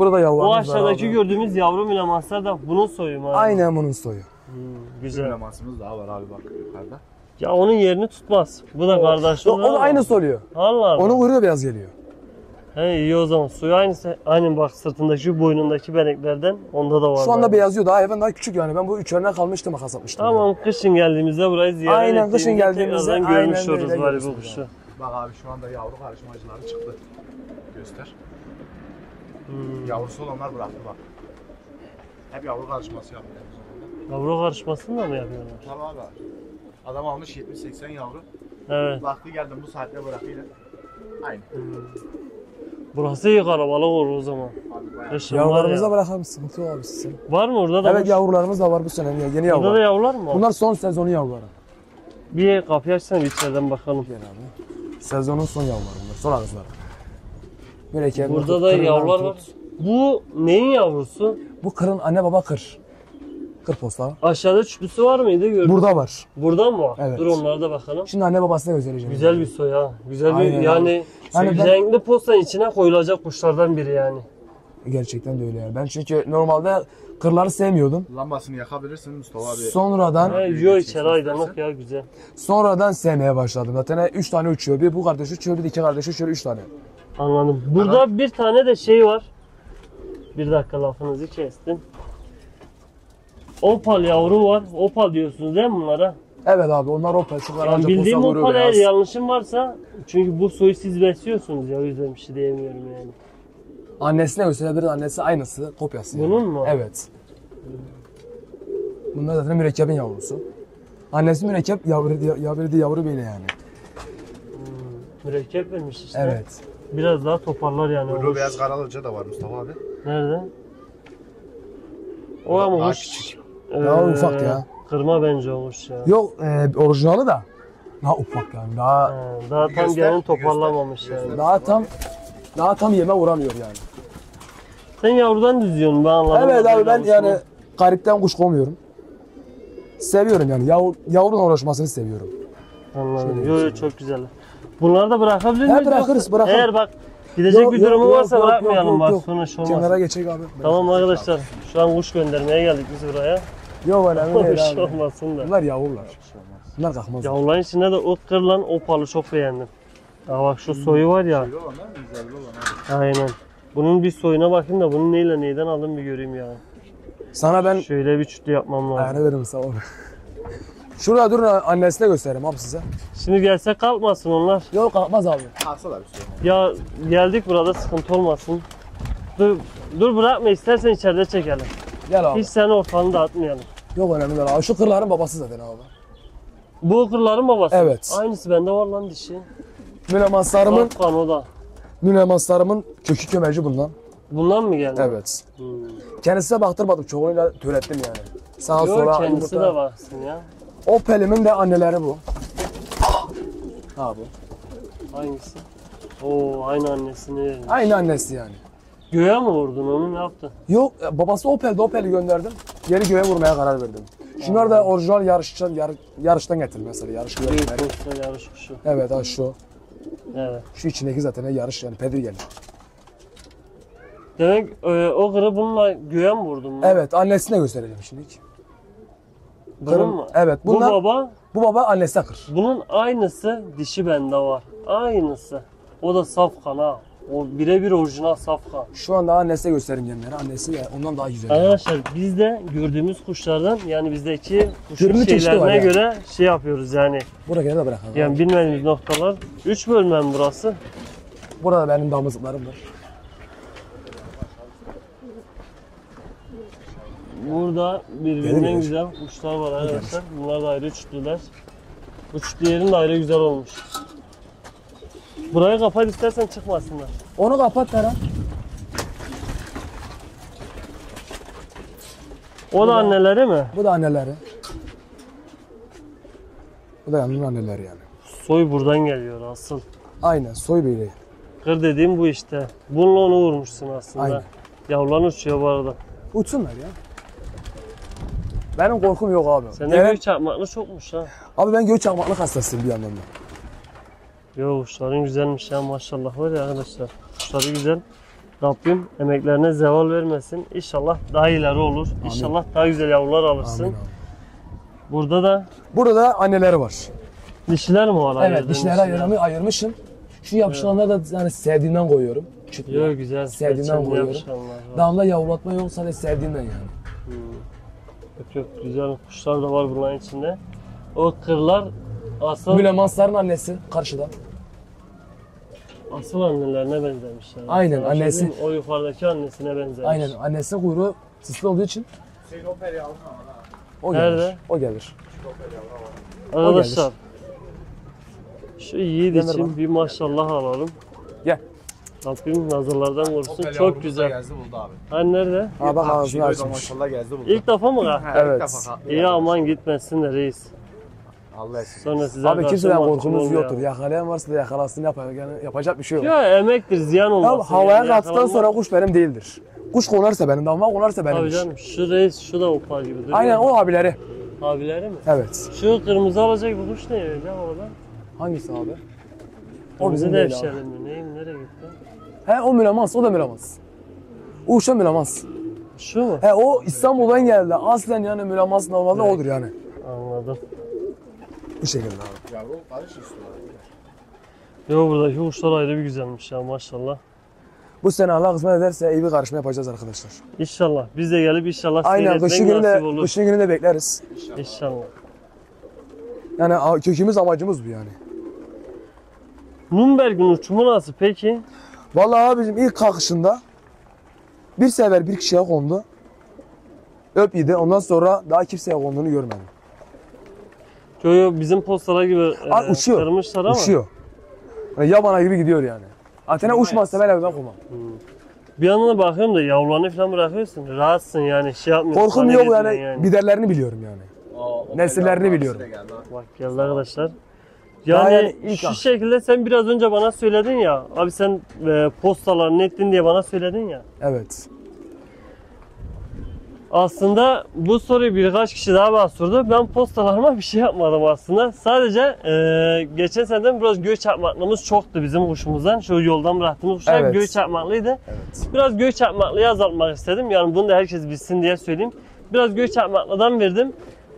Speaker 2: Burada yavrularımız
Speaker 1: O
Speaker 2: var
Speaker 1: aşağıdaki
Speaker 2: abi.
Speaker 1: gördüğümüz yavru Mülamanslar da bunun soyu mu abi?
Speaker 2: Aynen bunun soyu.
Speaker 1: Hmm, güzel.
Speaker 3: romansımız daha var abi bak yukarıda.
Speaker 1: Ya onun yerini tutmaz. Bu da kardeş
Speaker 2: O, o da aynısı oluyor.
Speaker 1: Allah Allah.
Speaker 2: Onun kuyruğu beyaz geliyor.
Speaker 1: He. İyi o zaman. Suyu aynı, aynı bak sırtındaki boynundaki beneklerden onda da var.
Speaker 2: Şu anda
Speaker 1: yani.
Speaker 2: beyazıyor. Daha hayvan daha küçük yani. Ben bu üçerine kalmıştım makas atmıştım. yani.
Speaker 1: Tamam kışın geldiğimizde burayı ziyaret
Speaker 2: Aynen, kışın geldiğimizde aynen
Speaker 1: görmüş oluruz bari bu kuşu.
Speaker 3: Bak abi şu anda yavru karışmacıları çıktı. Göster.
Speaker 1: Hmm.
Speaker 3: Yavrusu olanlar bıraktı bak. Hep yavru karışması yapıyor.
Speaker 1: Yavru karışmasını da mı yapıyorlar?
Speaker 3: Tabii abi. Adam almış 70-80 yavru.
Speaker 1: Evet.
Speaker 3: Vakti geldim bu saatte bırakıyla. Aynı.
Speaker 1: Burası iyi kalabalık olur o zaman. Kışın var
Speaker 2: Yavrularımıza
Speaker 1: ya.
Speaker 2: bırakalım sıkıntı yok abi sizin.
Speaker 1: Var mı orada da?
Speaker 2: Evet
Speaker 1: var.
Speaker 2: yavrularımız da var bu sene yeni
Speaker 1: Burada da
Speaker 2: yavrular.
Speaker 1: yavrular mı var?
Speaker 2: Bunlar son sezonun yavruları.
Speaker 1: Bir kapıyı açsana bir içeriden bakalım.
Speaker 2: Gel abi. Sezonun son yavruları bunlar. Son ağızları. Mürekkep,
Speaker 1: Burada da yavrular var. Bu neyin yavrusu?
Speaker 2: Bu kırın anne baba kır. Kır posta.
Speaker 1: Aşağıda çüplüsü var mıydı? Gördüm.
Speaker 2: Burada var.
Speaker 1: Burada mı var?
Speaker 2: Evet.
Speaker 1: Dur onlara da bakalım.
Speaker 2: Şimdi anne babasına göstereceğim.
Speaker 1: Güzel bir soy ha. Güzel bir
Speaker 2: Aynen
Speaker 1: yani,
Speaker 2: Yani ben-
Speaker 1: renkli postanın içine koyulacak kuşlardan biri yani.
Speaker 2: Gerçekten de öyle yani. Ben çünkü normalde kırları sevmiyordum.
Speaker 3: Lambasını yakabilirsin Mustafa abi.
Speaker 2: Sonradan
Speaker 1: Ha, yiyor içeri aydınlık ya güzel.
Speaker 2: sonradan sevmeye başladım. Zaten 3 tane uçuyor. Bir bu kardeş uçuyor, bir iki kardeş uçuyor, 3 tane.
Speaker 1: Anladım. Burada bir tane de şey var. Bir dakika lafınızı kestim. Opal yavru var. Opal diyorsunuz değil mi bunlara?
Speaker 2: Evet abi onlar o peçuklar
Speaker 1: Yani bildiğim opal eğer yanlışım varsa çünkü bu soyu siz besliyorsunuz ya o yüzden bir şey diyemiyorum yani.
Speaker 2: Annesine gösterebiliriz. Annesi aynısı, kopyası. yani.
Speaker 1: Bunun mu?
Speaker 2: Evet. Bunlar zaten mürekkebin yavrusu. Annesi mürekkep, yavru, yavru, yavru böyle yani.
Speaker 1: Mürekkep vermiş işte.
Speaker 2: Evet.
Speaker 1: Biraz daha toparlar yani. Oluş.
Speaker 3: beyaz karalıca da var Mustafa abi.
Speaker 1: Nerede? O ama
Speaker 3: Daha
Speaker 1: hoş.
Speaker 3: küçük.
Speaker 2: Daha ufak ya.
Speaker 1: Kırma bence olmuş ya.
Speaker 2: Yok, e, orijinali da daha ufak yani. Daha
Speaker 1: Ha, daha tam
Speaker 3: göster,
Speaker 1: gelin toparlamamış
Speaker 3: göster,
Speaker 1: yani.
Speaker 3: göster.
Speaker 2: daha tam daha tam yeme uğramıyor yani.
Speaker 1: Sen yavrudan düzüyorsun ben anladım.
Speaker 2: Evet abi ben yani garipten kuş kovmuyorum. Seviyorum yani. Yav, yavrunun uğraşmasını seviyorum.
Speaker 1: Anladım.
Speaker 2: Şöyle
Speaker 1: Yo yo çok güzel. Bunları da bırakabilir
Speaker 2: He,
Speaker 1: miyiz?
Speaker 2: bırakırız,
Speaker 1: yoksa-
Speaker 2: bırakalım.
Speaker 1: Eğer bak gidecek
Speaker 2: Yok,
Speaker 1: bir durumu
Speaker 2: yok,
Speaker 1: varsa
Speaker 2: yok,
Speaker 1: bırakmayalım
Speaker 2: yok,
Speaker 1: bak
Speaker 2: yok.
Speaker 1: sonuç olmaz.
Speaker 2: Kenara geçecek abi.
Speaker 1: Tamam arkadaşlar şu an kuş göndermeye geldik biz buraya.
Speaker 2: Yok önemli
Speaker 1: Bir
Speaker 2: değil
Speaker 1: şey
Speaker 2: abi.
Speaker 1: olmasın da.
Speaker 2: Bunlar yavrular. Bunlar kalkmaz.
Speaker 1: Yavruların içinde de o kırılan opalı çok beğendim. Ya bak şu soyu var ya.
Speaker 3: Olanlar mı? Güzelli olan abi.
Speaker 1: Aynen. Bunun bir soyuna bakayım da bunun neyle neyden aldım bir göreyim ya.
Speaker 2: Sana ben
Speaker 1: Şöyle bir çütlü yapmam lazım.
Speaker 2: ayarı veririm sağ ol. Şurada durun annesine göstereyim abi size.
Speaker 1: Şimdi gelse kalkmasın onlar.
Speaker 2: Yok kalkmaz abi.
Speaker 3: Kalsa da bir şey.
Speaker 1: Ya geldik burada sıkıntı olmasın. Dur, dur bırakma istersen içeride çekelim.
Speaker 2: Gel abi.
Speaker 1: Hiç seni ortalığı dağıtmayalım.
Speaker 2: Yok önemli değil abi. Şu kırların babası zaten abi.
Speaker 1: Bu kırların babası.
Speaker 2: Evet.
Speaker 1: Aynısı bende var lan dişi.
Speaker 2: Münemanslarımın,
Speaker 1: Afgan o da.
Speaker 2: münemanslarımın kökü kömeci bundan.
Speaker 1: Bundan mı geldi?
Speaker 2: Evet.
Speaker 1: Hmm.
Speaker 2: Kendisine baktırmadım. Çoğunluğuyla türettim yani. Sağa
Speaker 1: Yok
Speaker 2: sola
Speaker 1: kendisi
Speaker 2: yumurta.
Speaker 1: de baksın ya.
Speaker 2: O pelimin de anneleri bu. Ha bu.
Speaker 1: Hangisi? Oo aynı annesini vermiş.
Speaker 2: Aynı annesi yani.
Speaker 1: Göğe mi vurdun onu ne yaptın?
Speaker 2: Yok e, babası Opel'de Opel'i gönderdim. Geri göğe vurmaya karar verdim. Şunlar da orijinal yarışçı, yar, yarıştan getir mesela yarış
Speaker 1: Büyük
Speaker 2: güvercinleri.
Speaker 1: posta yarış kuşu.
Speaker 2: Evet ha şu.
Speaker 1: Evet.
Speaker 2: Şu içindeki zaten yarış yani pedir
Speaker 1: Demek e, o kırı bununla göğe mi vurdun mu?
Speaker 2: Evet annesine göstereceğim şimdi. Kırım-
Speaker 1: mu?
Speaker 2: Evet
Speaker 1: Bu
Speaker 2: bunlar, bu,
Speaker 1: baba
Speaker 2: baba annesine kır.
Speaker 1: Bunun aynısı dişi bende var. Aynısı. O da safkan ha. O birebir orijinal safkan.
Speaker 2: Şu anda annesine göstereyim gemleri. Annesi de ondan daha güzel.
Speaker 1: Arkadaşlar biz de gördüğümüz kuşlardan yani bizdeki kuşun
Speaker 2: Türlü çeşidi var
Speaker 1: şeylerine
Speaker 2: yani.
Speaker 1: göre şey yapıyoruz yani.
Speaker 2: Buraya da bırakalım.
Speaker 1: Yani bilmediğimiz noktalar. 3 bölmem burası.
Speaker 2: Burada benim damızlıklarım var.
Speaker 1: Burada birbirinden
Speaker 2: Gelir.
Speaker 1: güzel kuşlar var arkadaşlar. Bunlar da ayrı üçlüler. Bu üçlü yerin de ayrı güzel olmuş. Burayı kapat istersen çıkmasınlar.
Speaker 2: Onu kapat Ferhan.
Speaker 1: O da anneleri mi?
Speaker 2: Bu da anneleri. Bu da yanının anneleri yani.
Speaker 1: Soy buradan geliyor asıl.
Speaker 2: Aynen soy böyle.
Speaker 1: Kır dediğim bu işte. Bununla onu vurmuşsun aslında.
Speaker 2: Aynen.
Speaker 1: Yavrular uçuyor bu arada.
Speaker 2: Uçsunlar ya. Benim korkum yok abi.
Speaker 1: Sende
Speaker 2: Evet.
Speaker 1: gök çarpmaklı çokmuş ha.
Speaker 2: Abi ben göç çakmaklık hastasıyım bir yandan da.
Speaker 1: Yo kuşların güzelmiş ya maşallah var ya arkadaşlar. Kuşları güzel. Rabbim emeklerine zeval vermesin. İnşallah daha ileri olur. İnşallah daha güzel yavrular alırsın.
Speaker 2: Amin.
Speaker 1: Burada da
Speaker 2: Burada da anneleri var.
Speaker 1: dişiler mi var?
Speaker 2: Evet
Speaker 1: ayırdığın
Speaker 2: dişleri
Speaker 1: dişiler?
Speaker 2: ayırımı ayırmışım. Şu yapışkanları da yani sevdiğimden koyuyorum. küçültmüyor.
Speaker 1: Yok güzel.
Speaker 2: Sevdiğimden koyuyorum. Damla yavrulatma yok sadece sevdiğimden yani.
Speaker 1: Yok yok güzel kuşlar da var bunların içinde. O kırlar asıl
Speaker 2: Mülemansların annesi karşıda.
Speaker 1: asıl annelerine benzemişler.
Speaker 2: Aynen,
Speaker 1: Sana şey
Speaker 2: annesi-
Speaker 1: diyeyim mi? O yukarıdaki annesine benzemiş.
Speaker 2: Aynen annesi kuyruğu sisli olduğu için
Speaker 4: Hüseyin ama ha.
Speaker 2: o gelir.
Speaker 1: Nerede?
Speaker 2: O gelir.
Speaker 1: Arkadaşlar şu yiğit için bir maşallah alalım. Rabbim nazarlardan korusun.
Speaker 3: Opel
Speaker 1: Çok
Speaker 3: yavrumuz da
Speaker 1: güzel.
Speaker 3: Gezdi buldu abi.
Speaker 1: Hani nerede?
Speaker 2: Ha bak ağzını
Speaker 3: şey
Speaker 2: açmış.
Speaker 3: Maşallah gezdi buldu.
Speaker 1: İlk defa mı ha?
Speaker 3: Ha,
Speaker 2: Evet.
Speaker 3: ilk defa kalktı
Speaker 1: İyi aman gitmesin de reis.
Speaker 3: Allah esir.
Speaker 1: Sonra size
Speaker 2: Abi
Speaker 1: karşı
Speaker 2: kimseden
Speaker 1: mahcup
Speaker 2: korkumuz
Speaker 1: olmayalım.
Speaker 2: yoktur. Yakalayan varsa da yakalasın yapar. Yani yapacak bir şey yok.
Speaker 1: Ya emektir ziyan
Speaker 2: Ya
Speaker 1: olmasın.
Speaker 2: havaya
Speaker 1: yani,
Speaker 2: kalktıktan
Speaker 1: yakalanma-
Speaker 2: sonra kuş benim değildir. Kuş konarsa benim, damla konarsa
Speaker 1: Tabii
Speaker 2: benimdir.
Speaker 1: canım şu reis şu da opal gibi duruyor.
Speaker 2: Aynen o abileri.
Speaker 1: Abileri mi?
Speaker 2: Evet.
Speaker 1: Şu kırmızı alacak bu kuş ne öyle orada?
Speaker 2: Hangisi abi? O
Speaker 1: O
Speaker 2: bizim
Speaker 1: bize
Speaker 2: değil
Speaker 1: de
Speaker 2: abi.
Speaker 1: efşerim mi? Neyim nereye gitti?
Speaker 2: He o Mülemans, o da Mülemans. O uşa Mülemans.
Speaker 1: Şu mu?
Speaker 2: He o İstanbul'dan geldi. Aslen yani Mülemans normalde odur yani.
Speaker 1: Anladım.
Speaker 2: Bu şekilde abi.
Speaker 3: Yavrum karış istiyor.
Speaker 1: Yo buradaki kuşlar ayrı bir güzelmiş ya maşallah.
Speaker 2: Bu sene Allah kısmet ederse iyi bir karışma yapacağız arkadaşlar.
Speaker 1: İnşallah. Biz de gelip inşallah
Speaker 2: Aynen
Speaker 1: seyretmek
Speaker 2: kışın günü
Speaker 1: nasip
Speaker 2: de,
Speaker 1: olur.
Speaker 2: kışın günü de bekleriz.
Speaker 1: İnşallah.
Speaker 2: Yani kökümüz amacımız bu yani.
Speaker 1: Nürnberg'in uçumu nasıl peki?
Speaker 2: Vallahi abicim ilk kalkışında bir sefer bir kişiye kondu. Öp yedi. Ondan sonra daha kimseye konduğunu görmedim.
Speaker 1: Yo yo bizim postalar gibi
Speaker 2: Aa,
Speaker 1: e,
Speaker 2: uçuyor.
Speaker 1: kırmışlar ama.
Speaker 2: Uçuyor. Yani yabana gibi gidiyor yani. Atene uçmazsa ben evden kovmam.
Speaker 1: Bir yandan da bakıyorum da yavrularını falan bırakıyorsun. Rahatsın yani şey yapmıyorsun.
Speaker 2: Korkum
Speaker 1: panik
Speaker 2: yok
Speaker 1: etmiyorsun
Speaker 2: yani. Giderlerini biliyorum yani.
Speaker 3: Aa,
Speaker 2: Nesillerini biliyorum.
Speaker 1: Bak geldi arkadaşlar. Yani,
Speaker 2: yani ilk
Speaker 1: şu
Speaker 2: an.
Speaker 1: şekilde sen biraz önce bana söyledin ya. Abi sen e, postalarını ettin diye bana söyledin ya.
Speaker 2: Evet.
Speaker 1: Aslında bu soruyu birkaç kişi daha bana sordu. Ben postalarıma bir şey yapmadım aslında. Sadece e, geçen seneden biraz göğe çarpmaklığımız çoktu bizim kuşumuzdan. Şu yoldan bıraktığımız kuşlar
Speaker 2: Evet.
Speaker 1: göğe çarpmaklıydı.
Speaker 2: Evet.
Speaker 1: Biraz göğe çarpmaklıyı azaltmak istedim. Yani bunu da herkes bilsin diye söyleyeyim. Biraz göğe çarpmaklıdan verdim.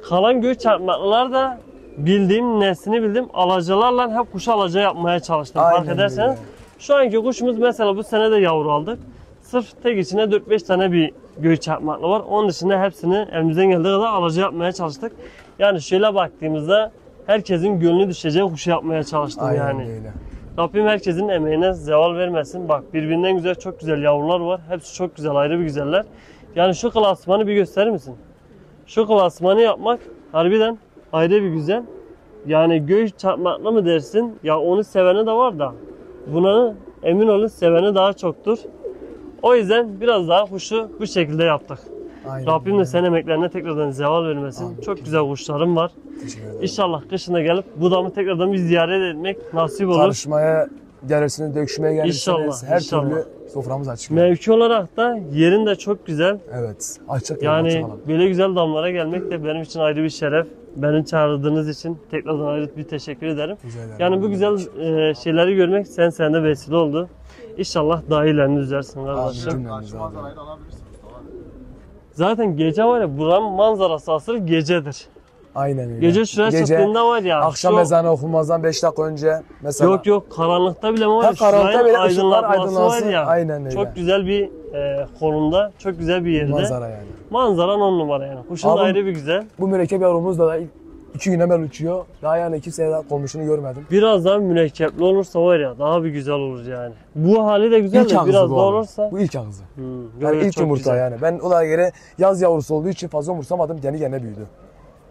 Speaker 1: Kalan göğe çarpmaklılar da bildiğim, neslini bildim. Alacalarla hep kuşu alaca yapmaya çalıştım. Fark
Speaker 2: Aynen
Speaker 1: ederseniz.
Speaker 2: öyle.
Speaker 1: Şu anki kuşumuz mesela bu sene de yavru aldık. Sırf tek içine 4-5 tane bir göğü çarpmaklı var. Onun dışında hepsini elimizden geldiği kadar alaca yapmaya çalıştık. Yani şöyle baktığımızda herkesin gönlü düşeceği kuşu yapmaya çalıştım
Speaker 2: Aynen
Speaker 1: yani.
Speaker 2: öyle.
Speaker 1: Rabbim herkesin emeğine zeval vermesin. Bak birbirinden güzel çok güzel yavrular var. Hepsi çok güzel ayrı bir güzeller. Yani şu klasmanı bir gösterir misin? Şu klasmanı yapmak harbiden ayrı bir güzel. Yani göğüs çarpmakla mı dersin? Ya onu seveni de var da. Buna emin olun seveni daha çoktur. O yüzden biraz daha kuşu bu şekilde yaptık.
Speaker 2: Aynen
Speaker 1: Rabbim de senin emeklerine tekrardan zeval vermesin.
Speaker 2: Amin.
Speaker 1: Çok güzel kuşlarım var. İnşallah kışında gelip budamı tekrardan bir ziyaret etmek nasip olur.
Speaker 2: Karışmaya gelirsiniz, döküşmeye gelirsiniz.
Speaker 1: İnşallah,
Speaker 2: Her
Speaker 1: inşallah.
Speaker 2: türlü soframız açık.
Speaker 1: Mevki olarak da yerin de çok güzel.
Speaker 2: Evet. Açık yani. Açık
Speaker 1: böyle güzel damlara gelmek de benim için ayrı bir şeref. Beni çağırdığınız için tekrardan ayrı bir teşekkür ederim.
Speaker 2: Ederim.
Speaker 1: Yani bu güzel e, şeyleri görmek sen sende vesile oldu. İnşallah daha iyilerini düzersin kardeşim. Zaten gece var ya buranın manzarası asıl gecedir.
Speaker 2: Aynen öyle.
Speaker 1: Gece şuraya çıktığında var ya.
Speaker 2: akşam
Speaker 1: şu-
Speaker 2: ezanı okunmazdan 5 dakika önce mesela.
Speaker 1: Yok yok karanlıkta bile var ya.
Speaker 2: Ha, karanlıkta bile ışıklar
Speaker 1: var ya.
Speaker 2: Aynen öyle.
Speaker 1: Çok güzel bir e, konumda, çok güzel bir yerde.
Speaker 2: Manzara yani.
Speaker 1: Manzaran on numara yani. Kuşun da ayrı bir güzel.
Speaker 2: Bu mürekkep yavrumuz da iki gün evvel uçuyor. Daha yani kimseye daha konmuşunu görmedim.
Speaker 1: Biraz daha mürekkepli olursa var ya daha bir güzel olur yani. Bu hali de güzel
Speaker 2: İlk
Speaker 1: de biraz
Speaker 2: bu
Speaker 1: daha olursa.
Speaker 2: Bu ilk ağzı.
Speaker 1: Hmm,
Speaker 2: Yani ilk yumurta
Speaker 1: güzel.
Speaker 2: yani. Ben o da göre yaz yavrusu olduğu için fazla umursamadım. Kendi kendine büyüdü.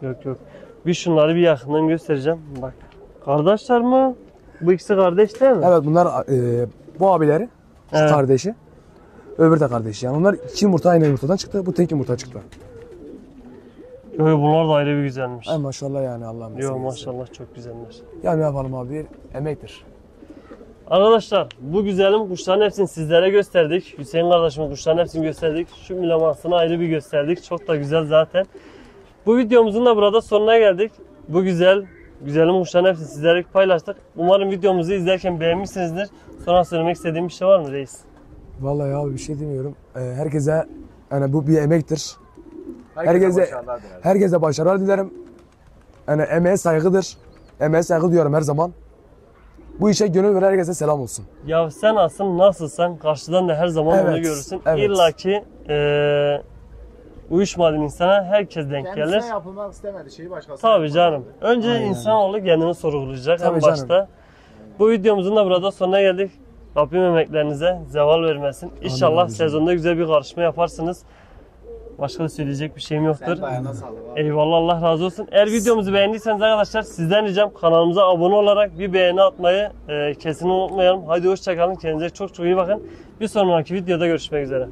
Speaker 1: Yok yok. Bir şunları bir yakından göstereceğim. Bak. Kardeşler mi? Bu ikisi kardeş değil mi?
Speaker 2: Evet bunlar e, bu abileri. Şu
Speaker 1: Evet.
Speaker 2: kardeşi. Öbürü de kardeşi. Yani onlar iki yumurta aynı yumurtadan çıktı. Bu tek yumurta çıktı.
Speaker 1: Yok, bunlar da ayrı bir güzelmiş.
Speaker 2: Ay maşallah yani Allah'ım.
Speaker 1: Yok maşallah çok güzeller.
Speaker 2: Ya ne yapalım abi? Emektir.
Speaker 1: Arkadaşlar bu güzelim kuşların hepsini sizlere gösterdik. Hüseyin kardeşimin kuşların hepsini gösterdik. Şu milamasını ayrı bir gösterdik. Çok da güzel zaten. Bu videomuzun da burada sonuna geldik. Bu güzel, güzelim kuşların hepsini sizlere paylaştık. Umarım videomuzu izlerken beğenmişsinizdir. Sonra söylemek istediğim bir şey var mı reis?
Speaker 2: Vallahi abi bir şey demiyorum. Ee, herkese yani bu bir emektir.
Speaker 3: Herkese
Speaker 2: Herkese-
Speaker 3: başarılar dilerim.
Speaker 2: Herkese başarılar dilerim. Yani emeğe saygıdır. Emeğe saygı duyuyorum her zaman. Bu işe gönül veren herkese selam olsun.
Speaker 1: Ya sen asıl nasılsan karşıdan da her zaman onu
Speaker 2: Evet,
Speaker 1: görürsün.
Speaker 2: evet.
Speaker 1: İlla ki eee uyuşmadığın insana herkes denk
Speaker 3: Kendisine
Speaker 1: gelir.
Speaker 3: yapılmak istemedi şeyi başkası.
Speaker 1: Tabii canım. Önce
Speaker 2: Aynen.
Speaker 1: insanoğlu kendini sorgulayacak en
Speaker 2: Tabii canım.
Speaker 1: başta. Bu videomuzun da burada sonuna geldik. Rabbim emeklerinize zeval vermesin. İnşallah
Speaker 2: abicim.
Speaker 1: sezonda güzel bir karışma yaparsınız. Başka da söyleyecek bir şeyim yoktur. Eyvallah Allah razı olsun. Eğer videomuzu beğendiyseniz arkadaşlar sizden ricam kanalımıza abone olarak bir beğeni atmayı e, kesin unutmayalım. Hadi hoşçakalın. Kendinize çok çok iyi bakın. Bir sonraki videoda görüşmek üzere.